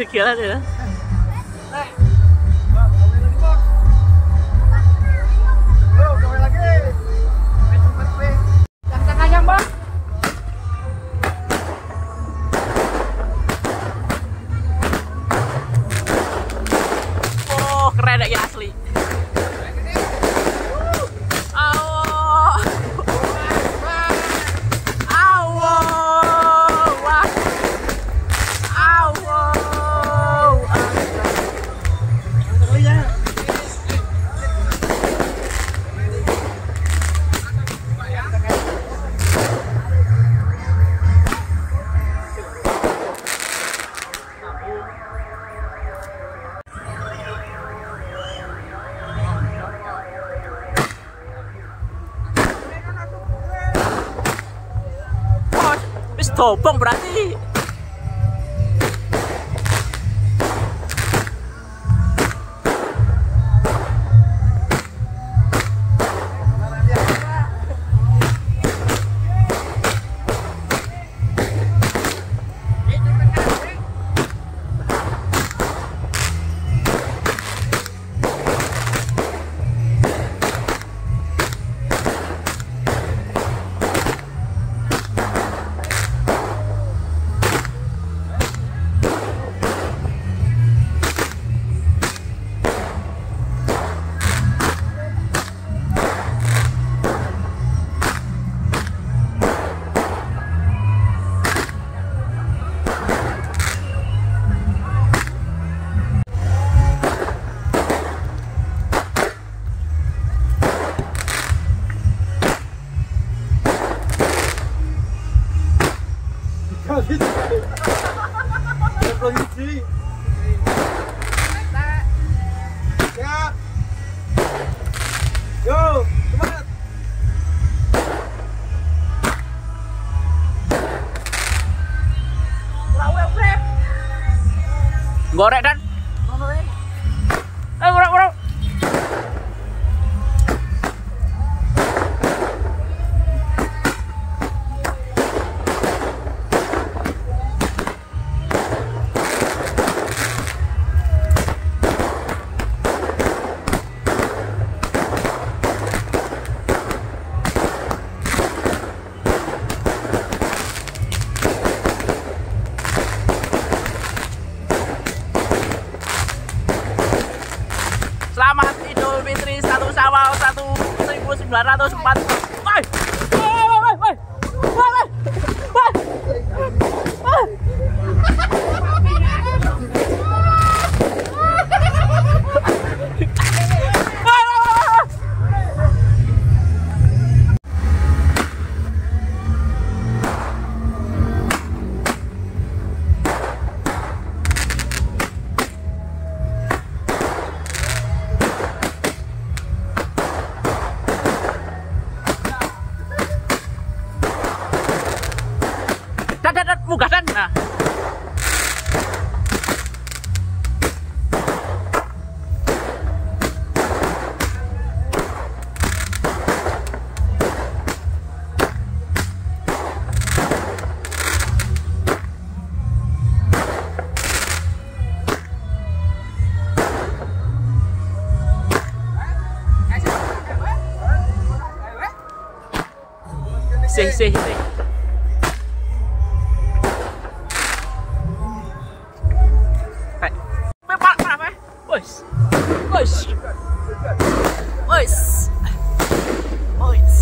Kekialan ya. Galpão Brasil! Ngồi lại đất aclarados, patos. Wes. Wes. Wes. Wes.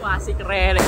Wah, sih keren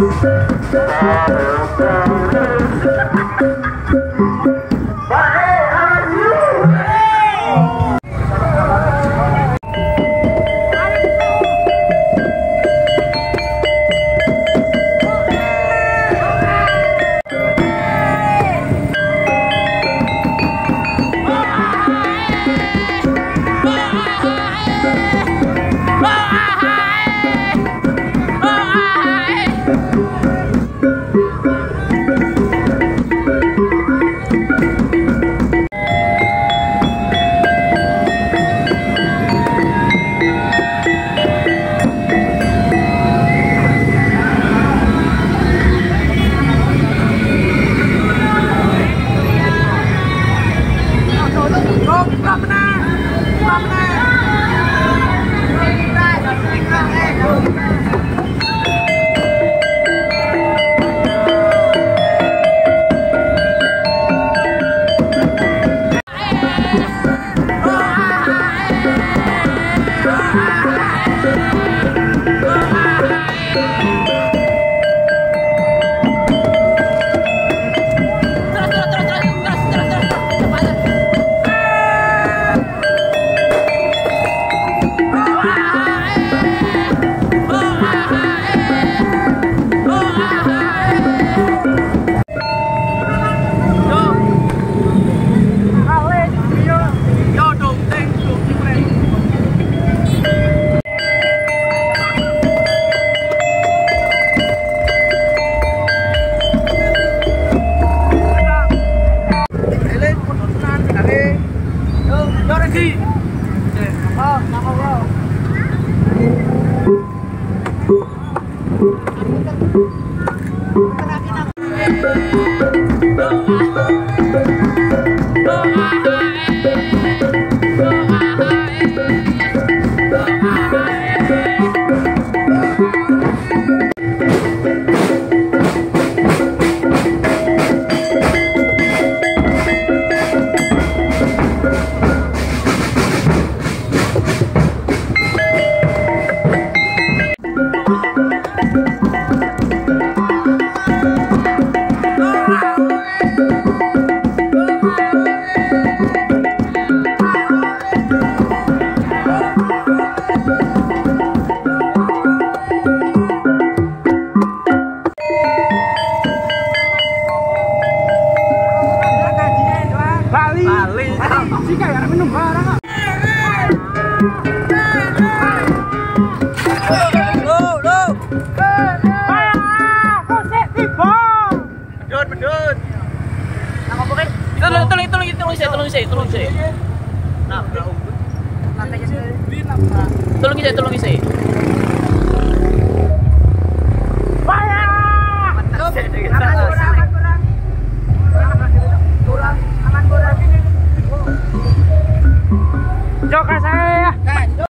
Thank you. 对，好好，好好。